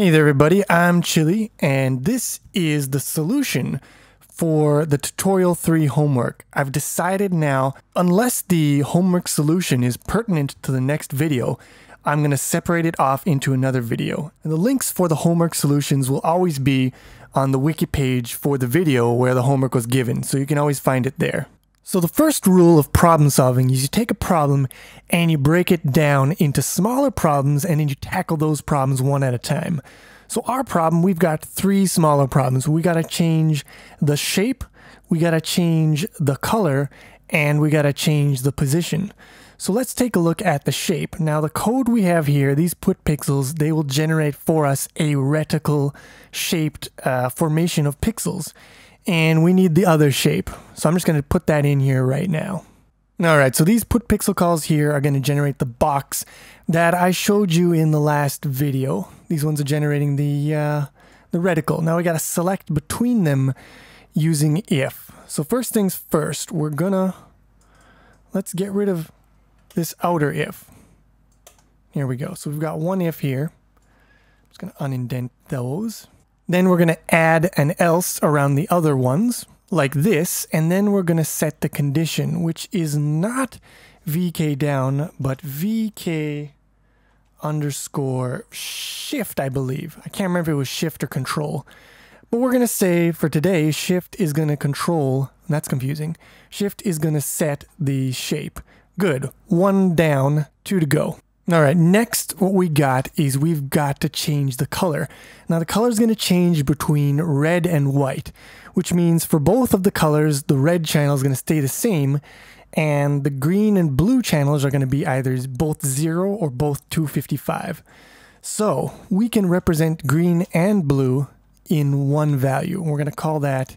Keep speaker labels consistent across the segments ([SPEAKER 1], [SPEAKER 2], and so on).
[SPEAKER 1] Hey there everybody, I'm Chili and this is the solution for the tutorial 3 homework. I've decided now, unless the homework solution is pertinent to the next video, I'm going to separate it off into another video. And the links for the homework solutions will always be on the wiki page for the video where the homework was given, so you can always find it there. So the first rule of problem solving is you take a problem and you break it down into smaller problems and then you tackle those problems one at a time. So our problem, we've got three smaller problems. We got to change the shape, we got to change the color, and we got to change the position. So let's take a look at the shape. Now the code we have here, these put pixels, they will generate for us a reticle shaped uh, formation of pixels and we need the other shape. So I'm just going to put that in here right now. All right, so these put pixel calls here are going to generate the box that I showed you in the last video. These ones are generating the, uh, the reticle. Now we got to select between them using if. So first things first, we're gonna, let's get rid of this outer if. Here we go. So we've got one if here. I'm just gonna unindent those. Then we're going to add an else around the other ones, like this, and then we're going to set the condition, which is not vk down, but vk underscore shift, I believe. I can't remember if it was shift or control. But we're going to say for today, shift is going to control, that's confusing. Shift is going to set the shape. Good. One down, two to go. All right, next what we got is we've got to change the color. Now the color is going to change between red and white, which means for both of the colors, the red channel is going to stay the same, and the green and blue channels are going to be either both 0 or both 255. So we can represent green and blue in one value. We're going to call that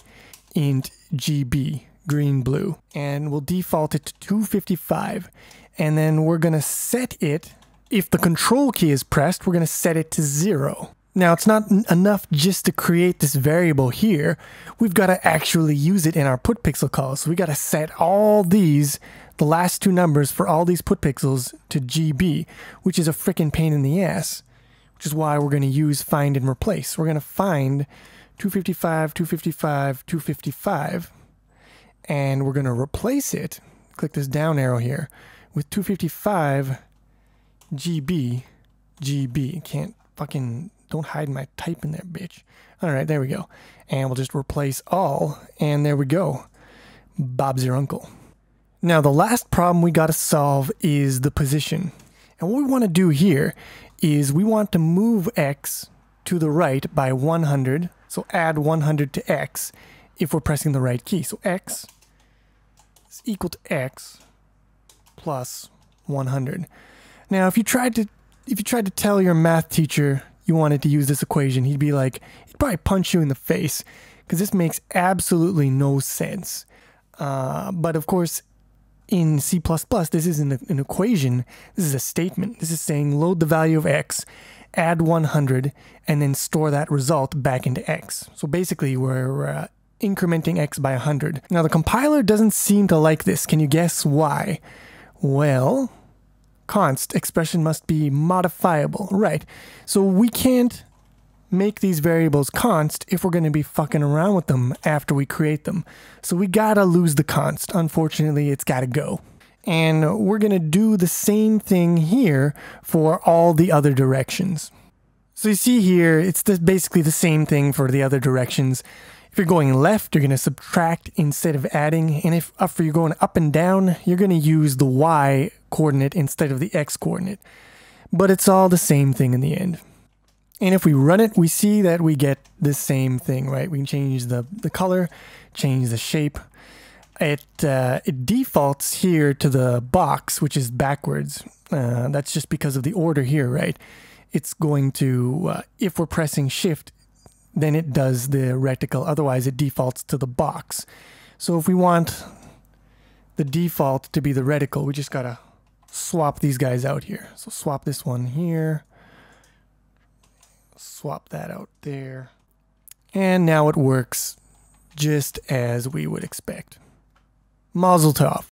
[SPEAKER 1] int GB, green blue, and we'll default it to 255 and then we're going to set it if the control key is pressed, we're going to set it to zero. Now, it's not enough just to create this variable here. We've got to actually use it in our put pixel calls. So we got to set all these, the last two numbers for all these put pixels to GB, which is a freaking pain in the ass, which is why we're going to use find and replace. We're going to find 255, 255, 255, and we're going to replace it. Click this down arrow here with 255 GB, GB. Can't fucking, don't hide my type in there, bitch. All right, there we go. And we'll just replace all, and there we go. Bob's your uncle. Now, the last problem we got to solve is the position. And what we want to do here is we want to move x to the right by 100. So add 100 to x if we're pressing the right key. So x is equal to x plus 100. Now, if you tried to if you tried to tell your math teacher you wanted to use this equation, he'd be like, he'd probably punch you in the face because this makes absolutely no sense. Uh, but of course, in C++, this isn't an equation. This is a statement. This is saying load the value of x, add 100, and then store that result back into x. So basically, we're uh, incrementing x by 100. Now, the compiler doesn't seem to like this. Can you guess why? Well, const expression must be modifiable. Right. So we can't make these variables const if we're going to be fucking around with them after we create them. So we gotta lose the const. Unfortunately, it's gotta go. And we're going to do the same thing here for all the other directions. So you see here, it's the, basically the same thing for the other directions. If you're going left, you're going to subtract instead of adding. And if, uh, if you're going up and down, you're going to use the y coordinate instead of the x coordinate. But it's all the same thing in the end. And if we run it, we see that we get the same thing, right? We can change the, the color, change the shape. It, uh, it defaults here to the box, which is backwards. Uh, that's just because of the order here, right? It's going to, uh, if we're pressing shift, then it does the reticle. Otherwise, it defaults to the box. So if we want the default to be the reticle, we just gotta swap these guys out here. So swap this one here, swap that out there. And now it works just as we would expect. Mazel tov.